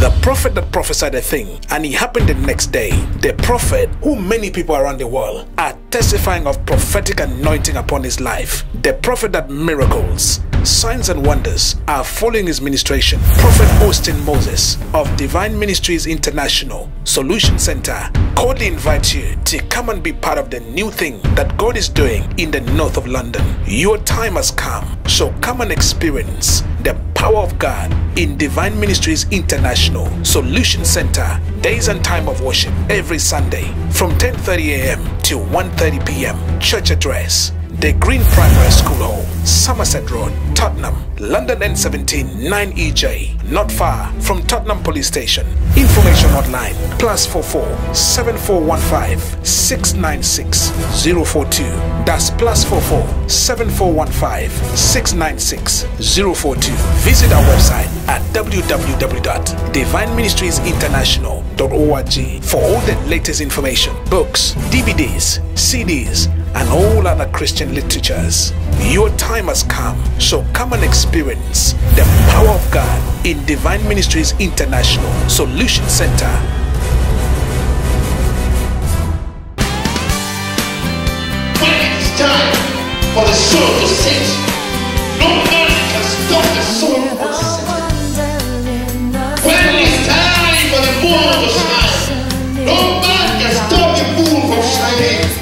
The prophet that prophesied a thing and it happened the next day. The prophet, who many people around the world are testifying of prophetic anointing upon his life. The prophet that miracles, signs and wonders are following his ministration. Prophet Austin Moses of Divine Ministries International Solution Center cordially invite you to come and be part of the new thing that God is doing in the north of London. Your time has come, so come and experience the power of God in Divine Ministries International Solution Center. Days and time of worship every Sunday from 10:30 a.m. to 1:30 p.m. Church address the Green Primary School Hall, Somerset Road, Tottenham, London N17 9EJ, not far from Tottenham Police Station. Information hotline plus 44 7415 696 042. That's plus 44 7415 696 042. Visit our website at www.divineministriesinternational.org for all the latest information, books, DVDs, CDs, and all other Christian literatures. Your time has come, so come and experience the power of God in Divine Ministries International Solution Center. When it is time for the soul to sit, no man can stop the soul from sitting. When it is time for the moon to shine, no man can stop the moon from shining.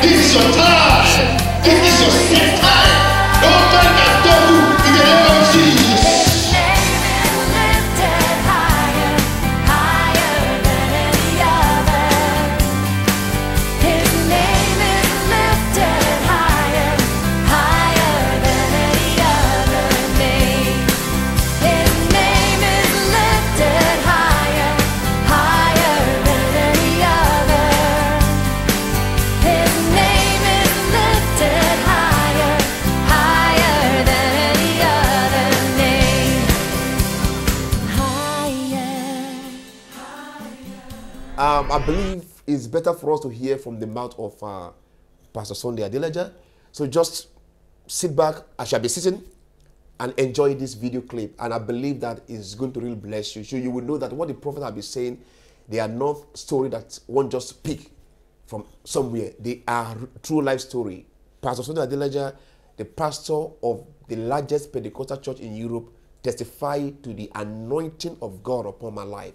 This is your time. This is your set I believe it's better for us to hear from the mouth of uh, Pastor Sunday Adelaja. So just sit back, I shall be sitting, and enjoy this video clip. And I believe that is going to really bless you. So you will know that what the prophet have been saying, they are not story that one just pick from somewhere. They are true life story. Pastor Sunday Adelaja, the pastor of the largest Pentecostal church in Europe, testified to the anointing of God upon my life.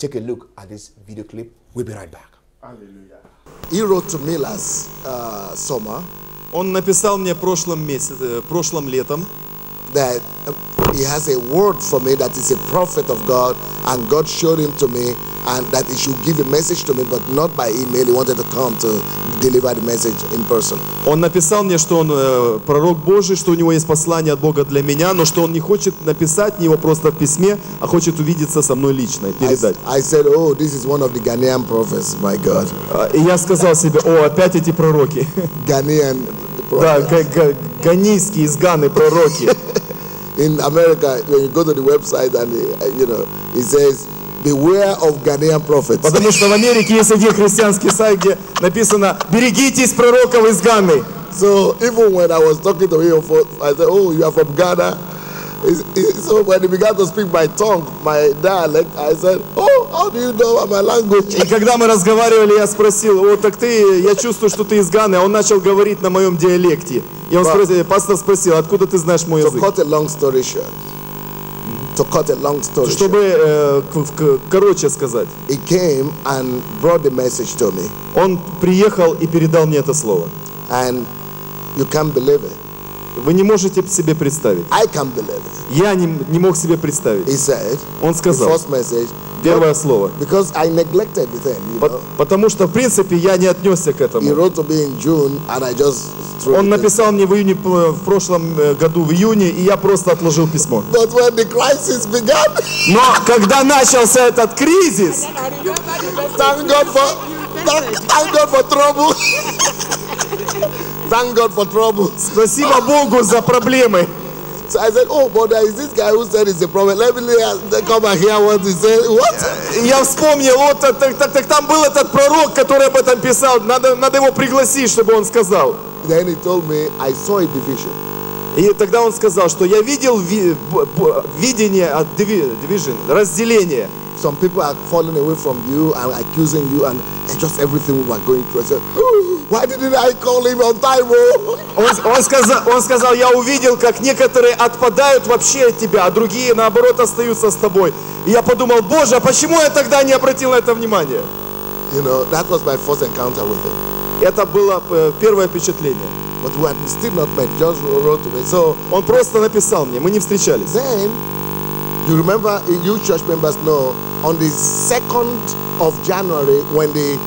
Take a look at this video clip. We'll be right back. He wrote to me last uh, summer Он написал мне прошлым месяце, прошлым летом, that uh, he has a word for me that is a prophet of God, and God showed him to me, and that he should give a message to me, but not by email. He wanted to come to deliver the message in person. он написал мне, что он э, пророк Божий, что у него есть послание от Бога для меня, но что он не хочет написать мне его просто в письме, а хочет увидеться со мной лично и передать. I said, Oh, this is one of the Ghanaian prophets, my God. А, И я сказал себе, о, опять эти пророки. Ghanaian Да, ганийские из Ганы пророки. In America, when you go to the website and uh, you know, it says, Beware of Ghanaian prophets. Потому что в Америке есть один христианский сайт, где написано «Берегитесь пророков из Ганы». So even when I was talking to him, I said, "Oh, you are from Ghana." So when he began to speak my tongue, my dialect, I said, "Oh, how do you know my language?" И когда мы разговаривали, я спросил, вот так ты, я чувствую, что ты из Ганы, а он начал говорить на моем диалекте. И он спросил, пастор спросил, откуда ты знаешь мой язык? to cut a long story Чтобы э, короче сказать, he came and brought the message to me, он приехал и передал мне это слово. and you can't believe it. Вы не можете себе представить. I can't believe. Я не, не мог себе представить. He said, Он the сказал, first message, первое слово. because I neglected the thing. You know? Потому что, в принципе, я не отнесся к He этому. wrote to me in June, and I just threw Он написал мне в июне в прошлом э, году, в июне, и я просто отложил письмо. But when the crisis began, Но когда начался этот кризис, Thank God for thank, thank God for trouble. thank God for trouble. спасибо Богу за проблемы. So I said, Oh, but there is this guy who said he's a prophet. Let me come and hear what he said. What? Я вспомнил, вот так, так, так, так, там был этот пророк, который об этом писал. Надо, надо его пригласить, чтобы он сказал. Then he told me, I saw a division. И тогда он сказал, что я видел ви- видение от divi- division, разделение. Some people are falling away from you and accusing you and, and just everything we are going through. I said, why didn't I call him on time? Oh? Он, он сказал, он сказал, я увидел, как некоторые отпадают вообще от тебя, а другие, наоборот, остаются с тобой. И я подумал, Боже, а почему я тогда не обратил на это внимание? You know, that was my first encounter with him. Это было э, первое впечатление. But we had still not met, just wrote to me. So Он просто написал мне, мы не встречались. then, you remember, you church members know, on the 2nd of January, when the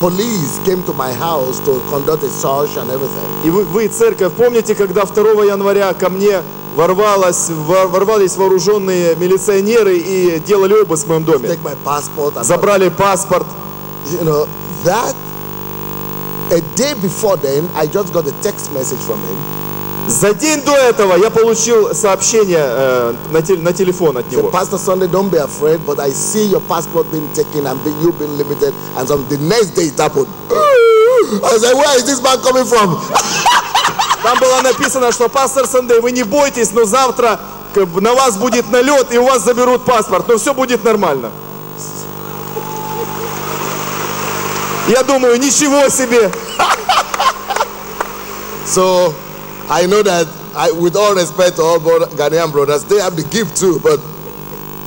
police came to my house to conduct a search and everything, И вы, вы, церковь, помните, когда 2 января ко мне ворвалось, вор- ворвались вооруженные милиционеры и делали обыск в моем доме? take my passport Забрали паспорт. you know that a day before then i just got a text message from him За день до этого я получил сообщение э, на, тел- на телефон от него. pastor sunday don't be afraid but i see your passport being taken and you being limited and some the next day it happened i said where is this man coming from Там было написано, что пастор Сандей, вы не бойтесь, но завтра на вас будет налет и у вас заберут паспорт, но все будет нормально. Я думаю, ничего себе. So i know that I, with all respect to all brother, ghanaian brothers they have the gift too but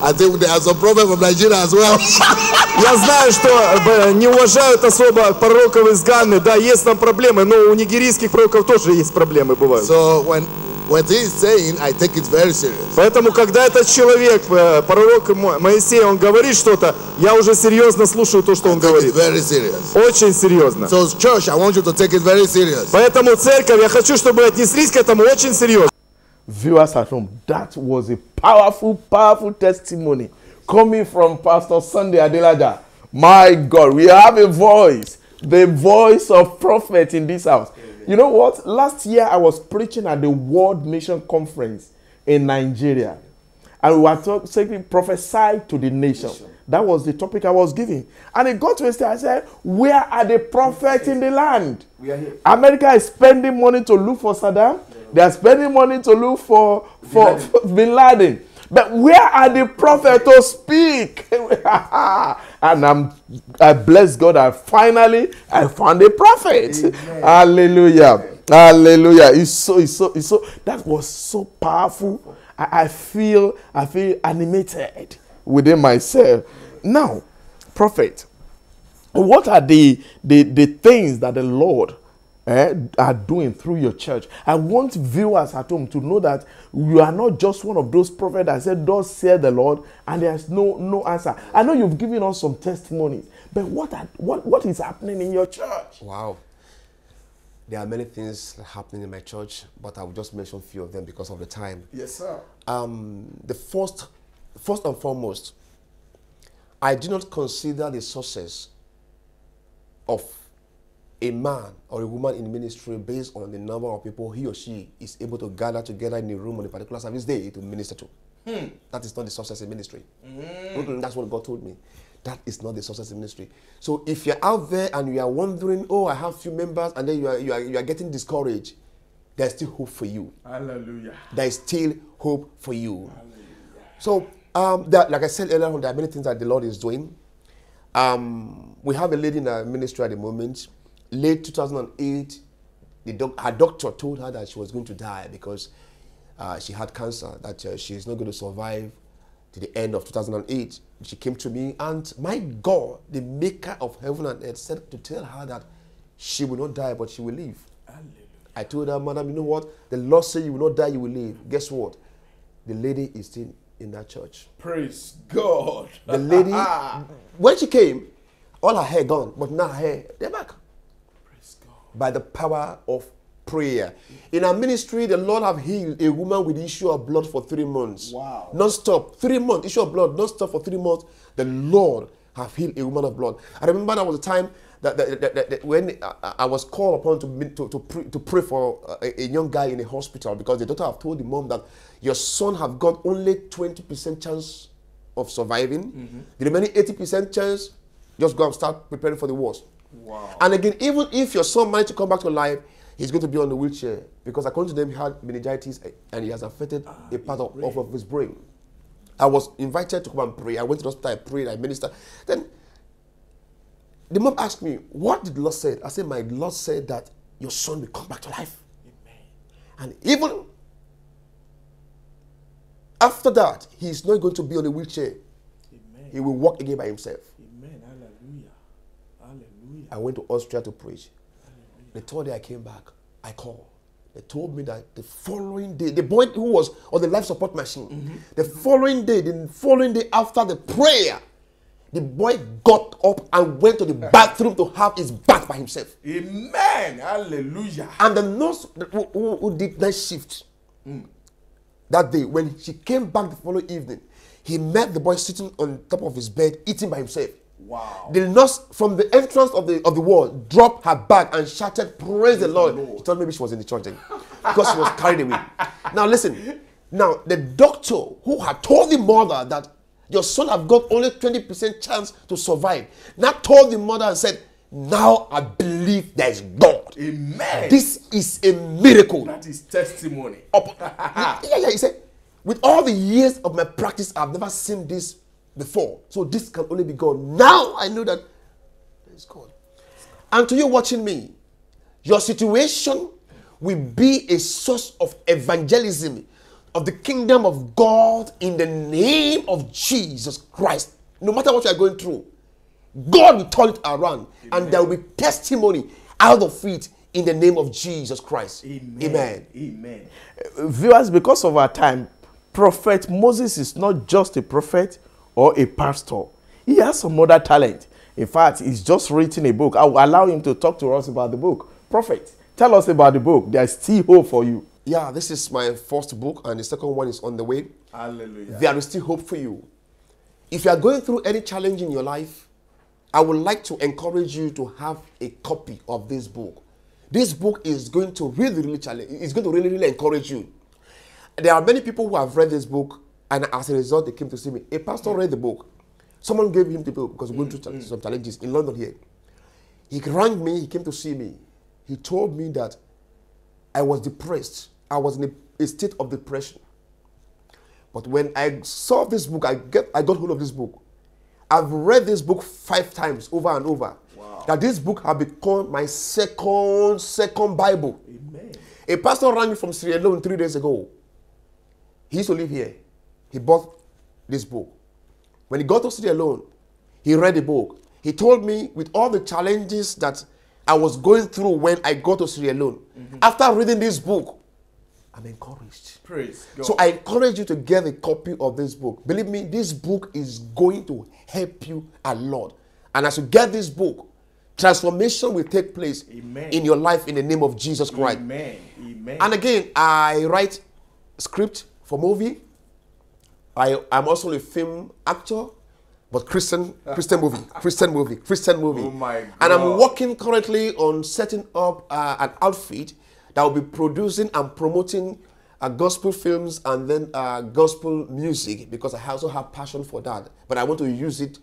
i think there are some problems from nigeria as well Я знаю, что э, не уважают особо пророков из Ганны. Да, есть там проблемы, но у нигерийских пророков тоже есть проблемы, бывают. so when what he is saying i take it very serious Поэтому, когда этот человек, э, пророк Мо- Моисей, он говорит что-то, я уже серьезно слушаю то, что он говорит. very serious Очень серьезно. so church i want you to take it very serious Поэтому, церковь, я хочу, чтобы вы отнеслись к этому очень серьезно. viewers at home, that was a powerful, powerful testimony coming from Pastor Sunday Adelaja. My God, we have a voice, the voice of prophet in this house. You know what? Last year I was preaching at the World Mission Conference in Nigeria, and we were talk- saying prophesy to the nation. That was the topic I was giving, and it got to a stage. I said, "Where are the prophets in the land?" America is spending money to look for Saddam. They are spending money to look for for, for Bin Laden. But where are the prophets to speak? and I'm I bless God. I finally I found a prophet. Hallelujah. Hallelujah. It's so it's so it's so that was so powerful. I, I feel I feel animated within myself. Now, prophet, what are the, the, the things that the Lord eh, are doing through your church? I want viewers at home to know that you are not just one of those prophets that said, Thus said the Lord, and there's no, no answer. I know you've given us some testimonies, but what, are, what, what is happening in your church? Wow. There are many things happening in my church, but I will just mention a few of them because of the time. Yes, sir. Um, the first, first and foremost, I do not consider the success of a man or a woman in ministry based on the number of people he or she is able to gather together in a room on a particular service day to minister to. That is not the success in ministry. Mm-mm, that's what God told me. That is not the success in ministry. So if you're out there and you are wondering, oh, I have few members, and then you are, you are, you are getting discouraged, there's still hope for you Hallelujah. there is still hope for you. Hallelujah. So, um, there, like I said earlier on, there are many things that the Lord is doing. Um, we have a lady in our ministry at the moment. Late 2008, the doc- her doctor told her that she was going to die because uh, she had cancer, that uh, she is not going to survive to the end of 2008. She came to me, and my God, the maker of heaven and earth, said to tell her that she will not die, but she will live. I told her, Madam, you know what? The Lord said you will not die, you will live. Guess what? The lady is still in that church. Praise God. The lady, when she came, all her hair gone, but now her hair, they're back. By the power of prayer. In our ministry, the Lord have healed a woman with issue of blood for three months. Wow. Non-stop. Three months, issue of blood, non-stop for three months. The Lord have healed a woman of blood. I remember that was a time that, that, that, that- when I, I was called upon to, to, to, pray, to pray for a, a young guy in a hospital because the doctor have told the mom that your son have got only 20% chance of surviving. Mm-hmm. The remaining 80% chance, just go and start preparing for the worst. Wow. And again, even if your son managed to come back to life, he's going to be on the wheelchair because according to them, he had meningitis eh, and he has affected a part of, of, of his brain. I was invited to come and pray. I went to the hospital, I prayed, I ministered. Then the mom asked me, What did the Lord say? I said, My Lord said that your son will come back to life. And even after that, he's not going to be on a wheelchair. He will walk again by himself. I went to Austria to preach. The third day I came back, I called. They told me that the following day, the boy who was on the life support machine, the following day, the following day after the prayer, the boy got up and went to the bathroom to have his bath by himself. Amen. Hallelujah. And the nurse who, who, who did night shift that day, when she came back the following evening, he met the boy sitting on top of his bed, eating by himself. Wow. The nurse from the entrance of the of the wall dropped her bag and shouted, "Praise the Lord!" She thought maybe she was in the church then, because she was carried away. Now listen. Now the doctor who had told the mother that your son have got only twenty percent chance to survive, now told the mother and said, "Now I believe there is God. Amen. This is a miracle." that is testimony. Up- yeah, yeah, he said, with all the years of my practice, I've never seen this before. So this can only be God. Now I know that it's God. And to you watching me, your situation will be a source of evangelism of the kingdom of God in the name of Jesus Christ. No matter what you are going through, God will turn it around and there will be testimony out of it in the name of Jesus Christ. Amen. Amen. Uh, viewers, because of our time, Prophet Moses is not just a prophet or a pastor. He has some other talent. In fact, he's just written a book. I will allow him to talk to us about the book. Prophet, tell us about the book. There's still hope for you. Yeah, this is my first book, and the second one is on the way. Hallelujah. There is still hope for you. If you are going through any challenge in your life, I would like to encourage you to have a copy of this book. This book is going to really, really challenge. It's going to really, really encourage you. There are many people who have read this book, and as a result, they came to see me. A pastor read the book. Someone gave him the book because we're going through mm, some mm. challenges in London here. He rang me. He came to see me. He told me that I was depressed. I was in a, a state of depression. But when I saw this book, I get I got hold of this book. I've read this book five times over and over. That this book has become my second second Bible. A pastor rang me from Sierra Leone three days ago. He used to live here. He bought this book. When he got to Sierra Leone, he read the book. He told me with all the challenges that I was going through when I got to Sierra Leone. Mm-hmm. After reading this book, I'm encouraged. Praise God. So I encourage you to get a copy of this book. Believe me, this book is going to help you a lot. And as you get this book, transformation will take place Amen. in your life in the name of Jesus Christ. Amen. Amen. And again, I write script for movie. I am also a film actor, but Christian Christian movie, Christian movie, Christian movie. Oh my And I'm working currently on setting up uh, an outfit that will be producing and promoting uh, gospel films and then uh, gospel music because I also have passion for that. But I want to use it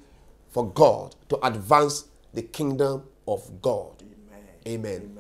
for God to advance the kingdom of God. Amen.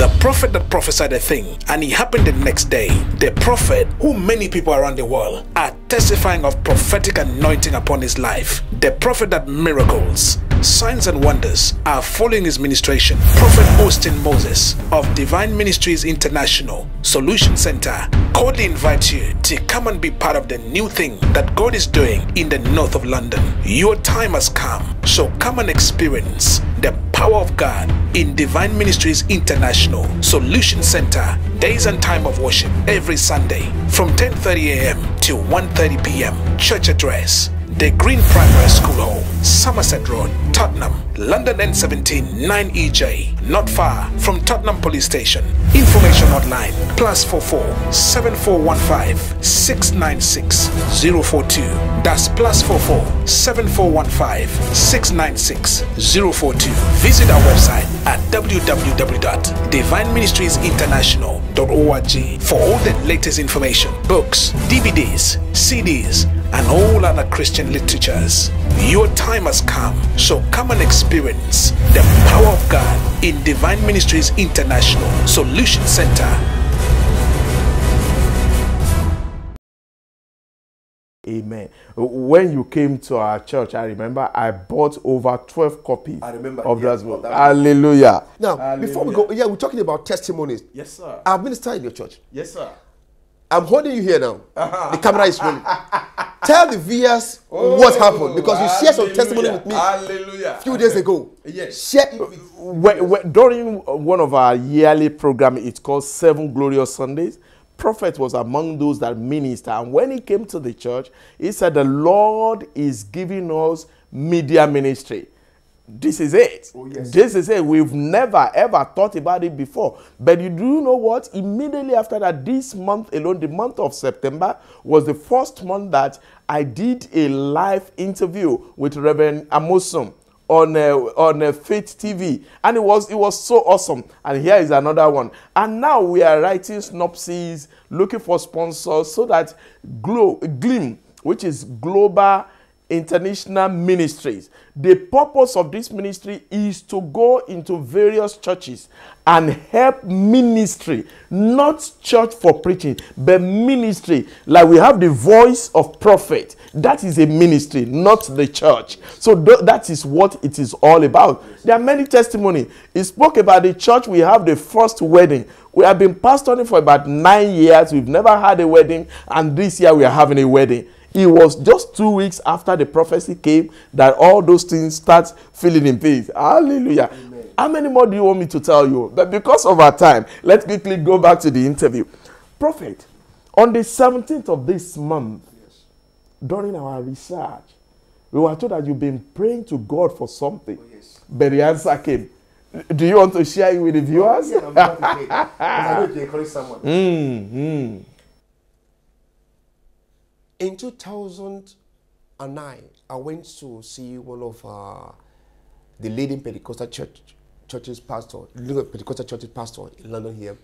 The prophet that prophesied a thing, and it happened the next day. The prophet, who many people around the world are testifying of prophetic anointing upon his life. The prophet that miracles, signs, and wonders are following his ministration. Prophet Austin Moses of Divine Ministries International Solution Center cordially invites you to come and be part of the new thing that God is doing in the north of London. Your time has come, so come and experience the power of God in Divine Ministries International Solution Center. Days and time of worship every Sunday from 10:30 a.m. to 1:30 p.m. Church address: The Green Primary School Hall, Somerset Road, Tottenham, London N17 9EJ, not far from Tottenham Police Station. Information hotline plus 44 7415 696 042. That's plus 44 7415 696 042. Visit our website at www.divineministriesinternational.org for all the latest information, books, DVDs, CDs, and all other Christian literatures. Your time has come, so come and experience the power of God in Divine Ministries International Solution Center Amen. When you came to our church, I remember I bought over 12 copies I remember, of yeah, that book. that- Hallelujah. Now, before we go, yeah, we're talking about testimonies. Yes, sir. I've ministered in your church. Yes, sir. I'm holding you here now. The camera is rolling. Tell the viewers what happened because you shared some testimony with me Hallelujah. a few days ago. Yes. Share it with when, when, during one of our yearly program, it's called Seven Glorious Sundays. Prophet was among those that minister, and when he came to the church, he said, "The Lord is giving us media ministry." This is it. This is it. We've never ever thought about it before. But you do know what? Immediately after that, this month alone, the month of September, was the first month that I did a live interview with Reverend Amosom on uh, on uh, Faith TV, and it was it was so awesome. And here is another one. And now we are writing synopses, looking for sponsors, so that Glow Gleam, which is Global International Ministries. The purpose of this ministry is to go into various churches and help ministry, not church for preaching, but ministry. Like we have the voice of prophet. That is a ministry, not the church. So th- that is what it is all about. There are many testimony. He spoke about the church. We have the first wedding. We have been pastoring for about nine years. We've never had a wedding, and this year we are having a wedding. It was just two weeks after the prophecy came that all those things start filling in place. Hallelujah. How many more do you want me to tell you? But because of our time, let's quickly go back to the interview. Prophet, on the 17th of this month, during our research, we were told that you've been praying to God for something. But the answer came. Do you want to share it with the viewers? I'm about to pray. 'Cause I know you encourage someone. In 2009, I went to see one of uh, the leading Pentecostal church churches pastor, leading Pentecostal churches pastor in London here.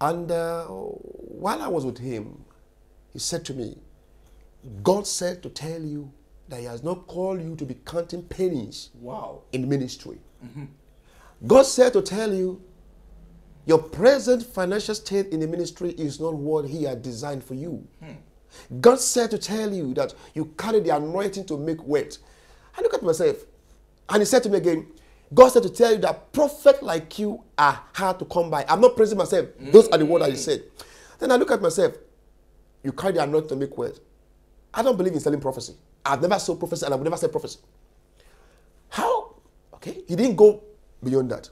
And uh, while I was with him, he said to me, God said to tell you that He has not called you to be counting pennies Wow. in ministry. God said to tell you your present financial state in the ministry is not what He had designed for you. God said to tell you that you carry the anointing to make weight. I look at myself, and He said to me again, God said to tell you that prophet like you are hard to come by. I'm not praising myself. Those are the words that He said. Then I look at myself, you carry the anointing to make weight. I don't believe in selling prophecy. I've never sold prophecy, and I will never sell prophecy. How? Okay, he didn't go beyond that.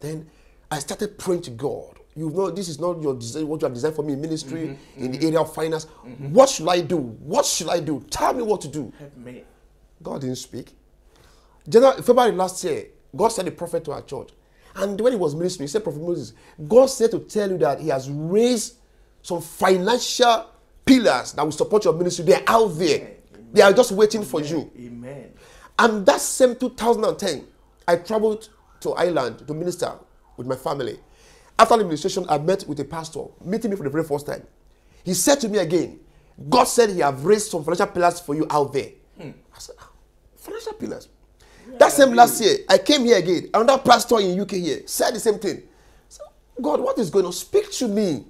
Then I started praying to God. You know, this is not your design, what you have designed for me in ministry, in the area of finance. What should I do? What should I do? Tell me what to do. God didn't speak. January, February last year, God sent a prophet to our church. And when he was ministering, he said, Prophet Moses, God said to tell you that he has raised some financial pillars that will support your ministry. They're out there. They are just waiting for you. Amen. And that same 2010, I traveled to Ireland to minister with my family. After the ministration, I met with a pastor, meeting me for the very first time. He said to me again, God said he have raised some financial pillars for you out there. I said, "Ah, financial pillars. that same last year, I came here again. Another pastor in UK here said the same thing. So, God, what is going on? Speak to me.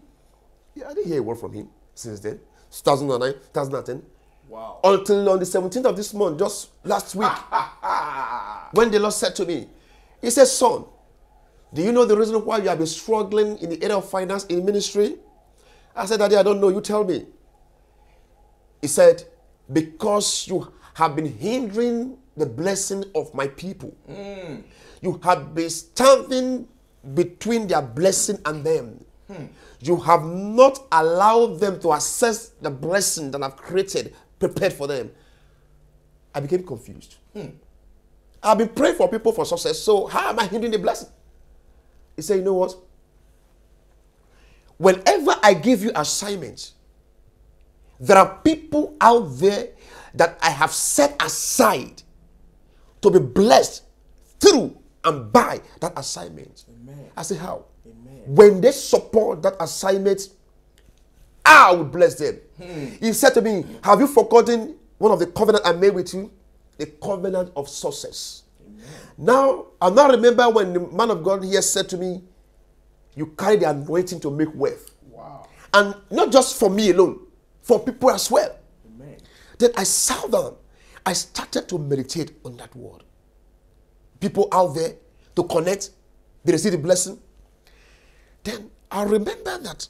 Yeah, I didn't hear a word from him since then. 2009, 2010. Wow. Until on the 17th of this month, just last week, when the Lord said to me, He said, Son, do you know the reason why you have been struggling in the area of finance in ministry? I said, Daddy, I don't know. You tell me. He said, Because you have been hindering the blessing of my people. You have been standing between their blessing and them. You have not allowed them to access the blessing that I've created, prepared for them. I became confused. Hmm. I've been praying for people for success, so how am I hindering the blessing? He said, You know what? Whenever I give you assignments, there are people out there that I have set aside to be blessed through and by that assignment. I say, How? When they support that assignment, I will bless them. He said to me, Have you forgotten one of the covenant I made with you? The covenant of success. Now, I now remember when the man of God here said to me, You carry the anointing to make wealth. Wow. And not just for me alone, for people as well. Amen. Then I sat down. I started to meditate on that word. People out there to connect, they receive the blessing. Then I remember that.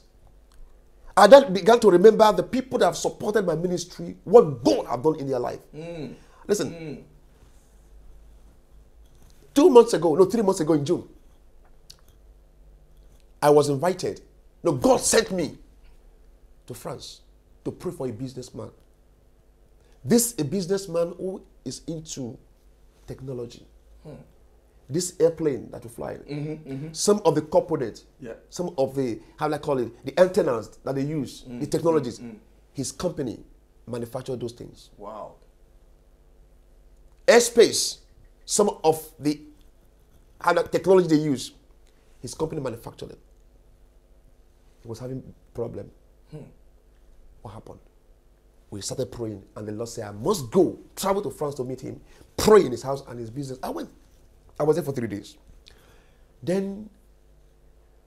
I then began to remember the people that have supported my ministry, what God have done in their life. Listen, two months ago, no, three months ago in June, I was invited. No, God sent me to France to pray for a businessman. This a businessman who is into technology. Hmm. This airplane that you fly, mm-hmm, mm-hmm. some of the components, Yeah. some of the how do I call it, the antennas that they use, mm, the technologies. Mm, mm. His company manufactured those things. Wow. Airspace, some of the how the technology they use, his company manufactured it. He was having problem. Hmm. What happened? We started praying, and the Lord said, "I must go travel to France to meet him, pray in his house and his business." I went. I was there for three days. Then,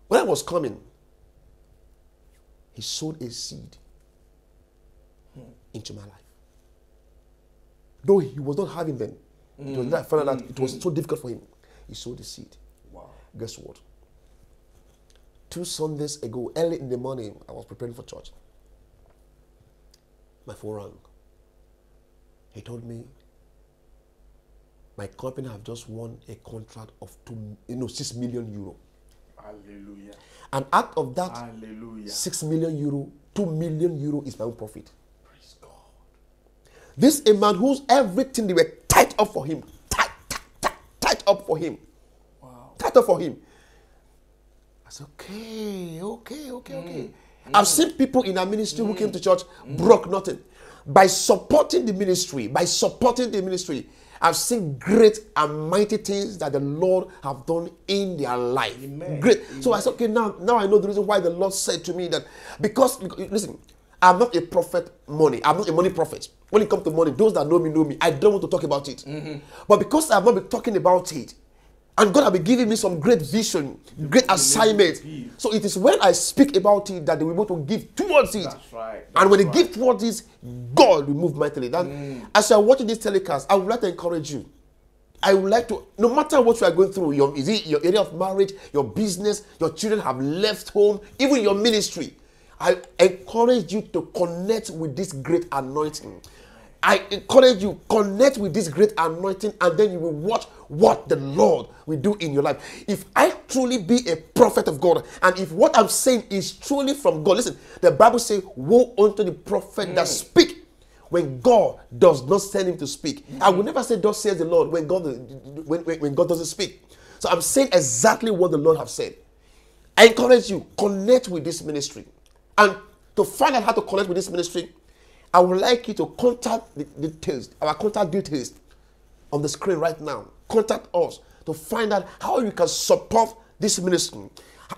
when I was coming, he sowed a seed hmm. into my life though he was not having them. It was that found out that it was so difficult for him. He sowed the seed. Wow. Guess what? Two Sundays ago, early in the morning, I was preparing for church. My phone rang. He told me, my company have just won a contract of two, you know, six million euro. Hallelujah. And out of that Hallelujah. six million euro, two million euro is my own profit. Praise God. This a man whose everything they were tight up for him, tight, tight, tight, tight up for him, Wow. tight up for him. I said, okay, okay, okay, okay. I've seen people in our ministry who came to church broke nothing. By supporting the ministry, by supporting the ministry, I've seen great and mighty things that the Lord have done in their life. Amen. Great. So I said, okay, now, now I know the reason why the Lord said to me that because listen, I'm not a prophet money. I'm not a money prophet. When it comes to money, those that know me know me. I don't want to talk about it. Mm-hmm. But because I've not been talking about it, and God has been giving me some great vision, great assignment. So it is when I speak about it that they will able to give towards it. That's right, and when they that's give towards it, God will move mightily. That mm. as you are watching this telecast, I would like to encourage you. I would like to, no matter what you are going through, your is it your area of marriage, your business, your children have left home, even your ministry. I encourage you to connect with this great anointing. I encourage you connect with this great anointing, and then you will watch what the Lord will do in your life. If I truly be a prophet of God, and if what I'm saying is truly from God, listen, the Bible says, "Woe unto the prophet that mm. speak." When God does not send him to speak, I will mm. never say, "Thus says the Lord." When God, when, when, when God doesn't speak, so I'm saying exactly what the Lord have said. I encourage you, connect with this ministry. And to find out how to connect with this ministry, I would like you to contact the details, our contact details on the screen right now. Contact us to find out how you can support this ministry.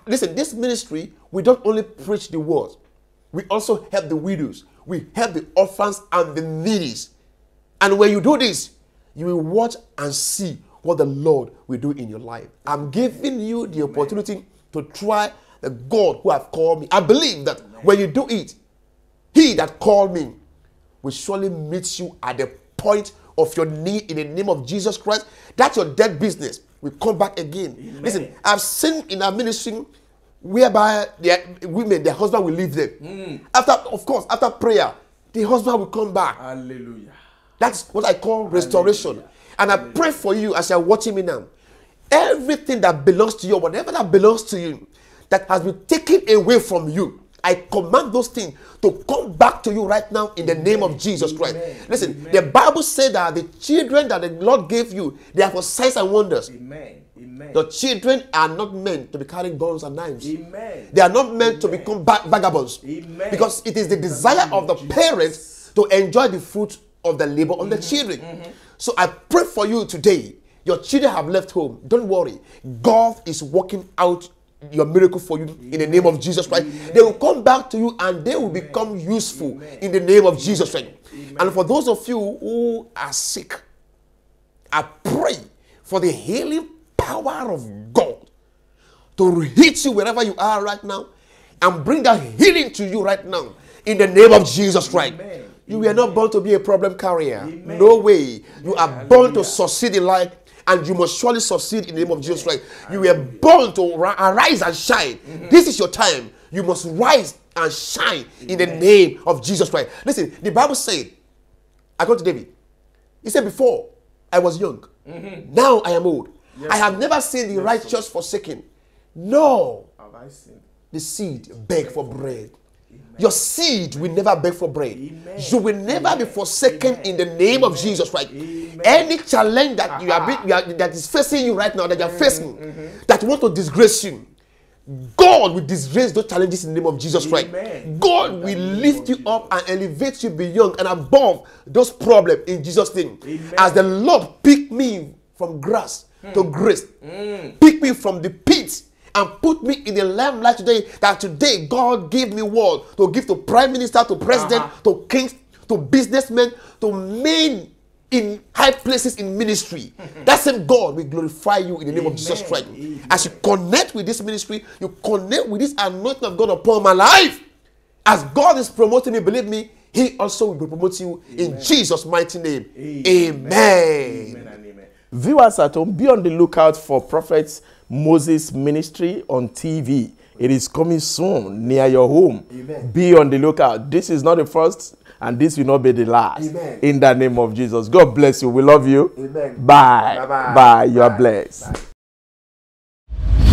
Listen, this ministry, we don't only preach the word, we also help the widows, we help the orphans and the needy. And when you do this, you will watch and see what the Lord will do in your life. I'm giving you the opportunity to try the God who have called me. I believe that when you do it, he that called me will surely meet you at the point of your need in the name of Jesus Christ. That's your dead business. We come back again. Listen, I've seen in our ministry whereby their women, their husband will leave them. After, of course, after prayer, the husband will come back. Hallelujah. That's what I call restoration. And I pray for you as you're watching me now. Everything that belongs to you, whatever that belongs to you, that has been taken away from you, I command those things to come back to you right now in the name of Jesus Christ. Listen, the Bible said that the children that the Lord gave you, they are for signs and wonders. Amen. Amen. The children are not meant to be carrying guns and knives. Amen. They are not meant to become vagabonds. Amen. Because it is the desire of the parents to enjoy the fruit of the labor of the mm-hmm. children. Mm-hmm. So I pray for you today. Your children have left home. Don't worry. God is working out your miracle for you in the name of Jesus Christ. They will come back to you and they will become useful in the name of Jesus Christ. And for those of you who are sick, I pray for the healing power of God to hit you wherever you are right now and bring that healing to you right now in the name of Jesus Christ. You were not born to be a problem carrier. No way. You are born to succeed in life and you must surely succeed in the name of Jesus Christ. You were born to ri- arise and shine. Mm-hmm. This is your time. You must rise and shine in the name of Jesus Christ. Listen, the Bible said, I go to David. He said, Before I was young, mm-hmm. now I am old. I have never seen the righteous forsaken. No, Have I sinned? the seed beg for bread. Your seed will never beg for bread. You will never be forsaken in the name of Jesus Christ. Any challenge that you are, being, you are that is facing you right now, that you are facing, that want to disgrace you, God will disgrace those challenges in the name of Jesus Christ. God will lift you up and elevate you beyond and above those problems in Jesus' name. As the Lord picked me from grass to grace, pick me from the pit and put me in the limelight today. That today God gave me word to give to prime minister, to president, to kings, to businessmen, to men in high places in ministry. that same God will glorify you in the name of Jesus Christ. As you connect with this ministry, you connect with this anointing of God upon my life. As God is promoting me, believe me, He also will promote you in Jesus' mighty name. Amen. Viewers at home, be on the lookout for Prophet Moses Ministry on TV. It is coming soon near your home. Be on the lookout. This is not the first, and this will not be the last. Amen. In the name of Jesus. God bless you. We love you. Amen. Bye. Bye-bye. Bye. You are blessed.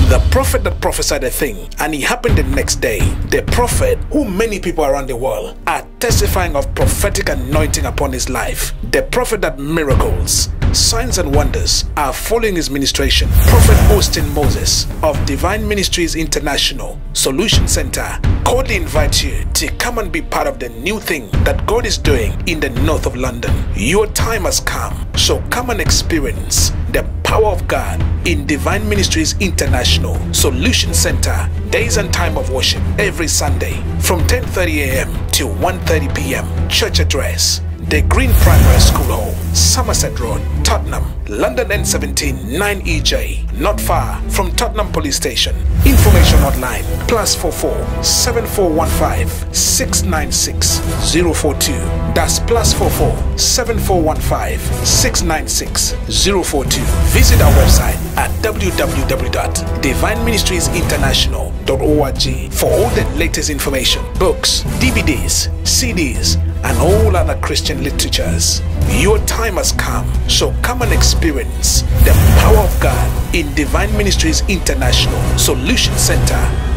The prophet that prophesied a thing and it happened the next day. The prophet, who many people around the world are testifying of prophetic anointing upon his life. The prophet that miracles, signs and wonders are following his ministration. Prophet Austin Moses of Divine Ministries International Solution Center cordially invites you to come and be part of the new thing that God is doing in the north of London. Your time has come, so come and experience the power of God in Divine Ministries International Solution Center. Days and time of worship every Sunday from 10:30 a.m. to 1:30 p.m. Church address: The Green Primary School Hall, Somerset Road, Tottenham, London N17 9EJ, not far from Tottenham Police Station. Information hotline plus 44 7415 696 042. That's plus 44 7415 696 042. Visit our website at www.divineministriesinternational.org for all the latest information, books, DVDs, CDs, and all other Christian literatures. Your time has come, so come and experience the power of God in Divine Ministries International Solution Center